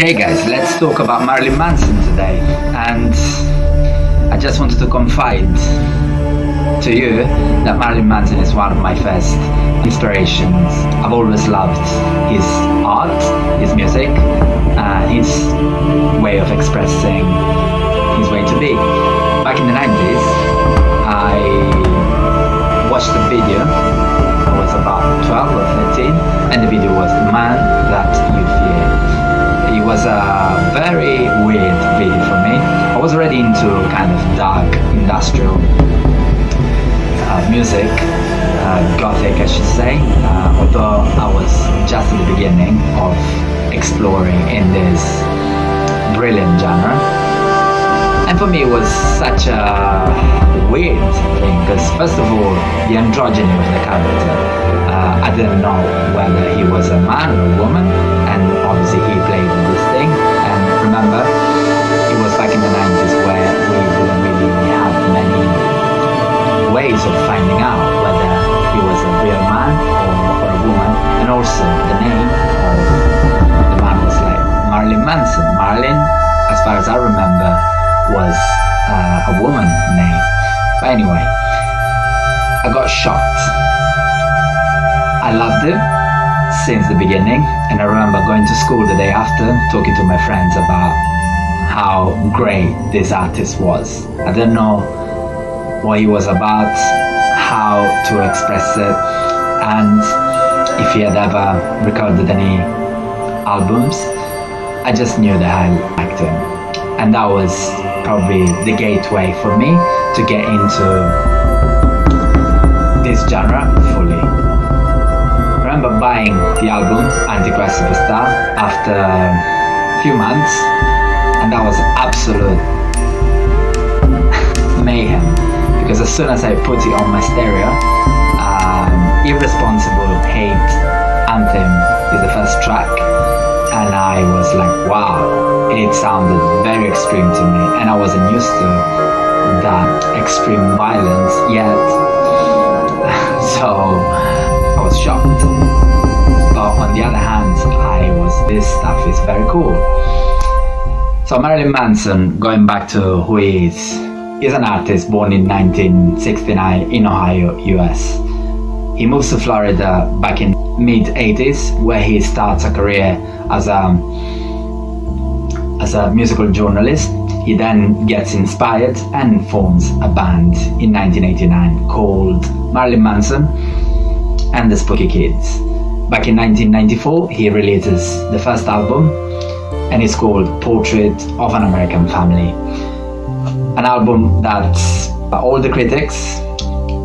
Okay guys, let's talk about Marilyn Manson today and I just wanted to confide to you that Marilyn Manson is one of my first inspirations. I've always loved his art, his music, uh, his way of expressing his way to be. Back in the 90s, I watched a video, I was about 12 or 13, was a very weird video for me. I was already into kind of dark industrial uh, music, uh, gothic I should say, uh, although I was just at the beginning of exploring in this brilliant genre. And for me it was such a weird thing because first of all the androgyny of the character uh, I didn't know whether he was a man or a woman and obviously he played remember? It was back in the 90s where we didn't really have many ways of finding out whether he was a real man or, or a woman. And also the name of the man was like Marilyn Manson. Marilyn as far as I remember was uh, a woman name. But anyway I got shocked. I loved him since the beginning, and I remember going to school the day after, talking to my friends about how great this artist was. I didn't know what he was about, how to express it, and if he had ever recorded any albums. I just knew that I liked him, and that was probably the gateway for me to get into this genre fully remember buying the album Antichrist Superstar after a few months, and that was absolute mayhem because as soon as I put it on my stereo, um, Irresponsible Hate Anthem is the first track, and I was like, wow, it sounded very extreme to me, and I wasn't used to that extreme violence yet. This stuff is very cool. So Marilyn Manson, going back to who he is, is an artist born in 1969 in Ohio, US. He moves to Florida back in mid 80s, where he starts a career as a as a musical journalist. He then gets inspired and forms a band in 1989 called Marilyn Manson and the Spooky Kids. Back in 1994, he releases the first album, and it's called Portrait of an American Family. An album that all the critics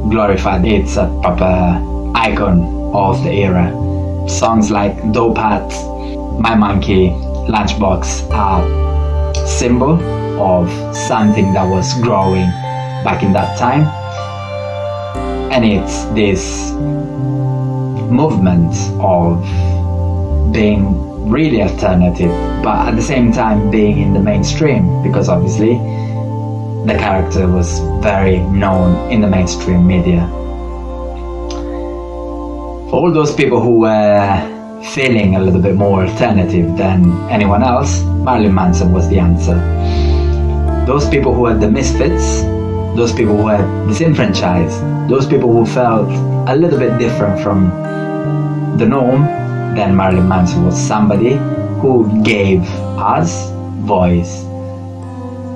glorified. It's a proper icon of the era. Songs like Dope My Monkey, Lunchbox are symbol of something that was growing back in that time. And it's this movement of being really alternative, but at the same time being in the mainstream, because obviously the character was very known in the mainstream media. For all those people who were feeling a little bit more alternative than anyone else, Marilyn Manson was the answer. Those people who were the misfits, those people who were disenfranchised, those people who felt a little bit different from the norm, then Marilyn Manson was somebody who gave us voice,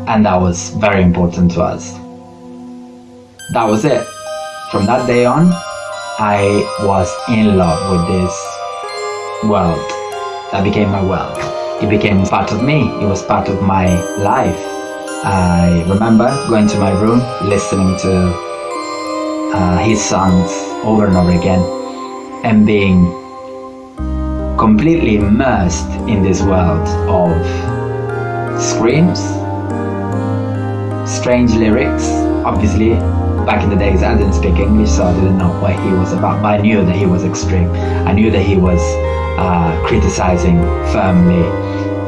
and that was very important to us. That was it. From that day on, I was in love with this world. That became my world. It became part of me. It was part of my life. I remember going to my room, listening to uh, his songs over and over again, and being completely immersed in this world of screams, strange lyrics. Obviously, back in the days, I didn't speak English, so I didn't know what he was about, but I knew that he was extreme. I knew that he was uh, criticizing firmly,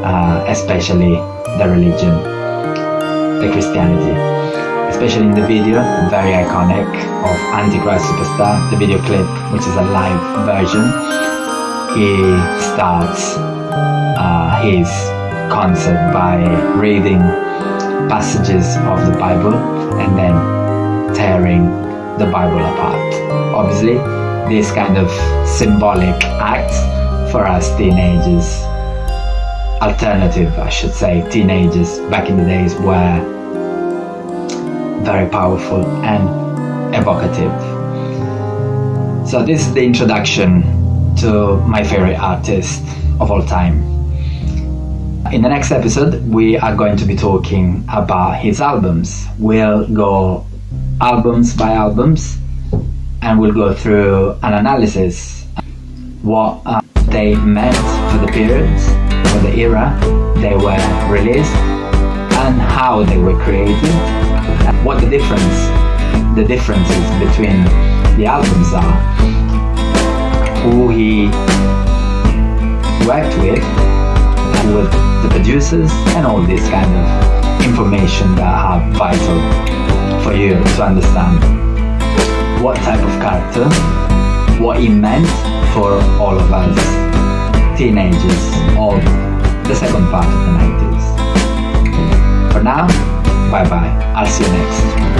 uh, especially the religion, the Christianity especially in the video, very iconic of Antichrist Superstar, the video clip, which is a live version. He starts uh, his concert by reading passages of the Bible and then tearing the Bible apart. Obviously, this kind of symbolic act for us teenagers, alternative, I should say, teenagers back in the days were very powerful and evocative. So, this is the introduction to my favorite artist of all time. In the next episode, we are going to be talking about his albums. We'll go albums by albums and we'll go through an analysis what uh, they meant for the periods the era they were released and how they were created. What the difference the differences between the albums are. Who he worked with with the producers and all this kind of information that are vital for you to understand what type of character, what he meant for all of us teenagers of the second part of the 90s. For now, bye bye. I'll see you next.